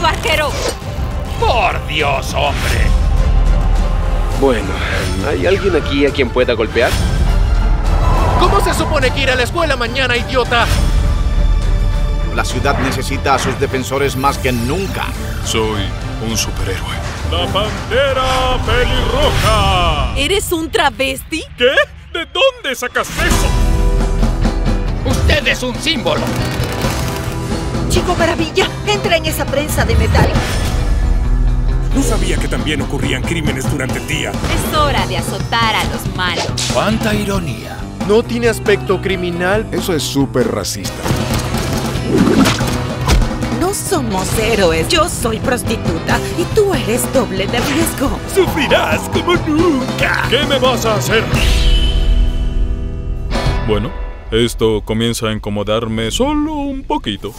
querido arquero! ¡Por Dios, hombre! Bueno, ¿hay alguien aquí a quien pueda golpear? ¿Cómo se supone que ir a la escuela mañana, idiota? La ciudad necesita a sus defensores más que nunca. Soy un superhéroe. ¡La pantera pelirroja! ¿Eres un travesti? ¿Qué? ¿De dónde sacas eso? Usted es un símbolo. Chico Maravilla, entra en esa prensa de metal. No sabía que también ocurrían crímenes durante el día. Es hora de azotar a los malos. ¡Cuánta ironía! ¿No tiene aspecto criminal? Eso es súper racista. No somos héroes. Yo soy prostituta y tú eres doble de riesgo. ¡Sufrirás como nunca! ¿Qué me vas a hacer? Bueno, esto comienza a incomodarme solo un poquito.